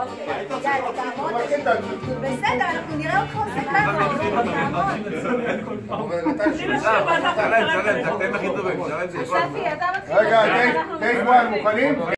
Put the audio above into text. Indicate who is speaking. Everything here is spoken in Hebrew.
Speaker 1: אוקיי, תעמוד. בסדר, אנחנו נראה אותך עושה ככה, תעמוד.
Speaker 2: רגע, טייק וואן, מוכנים?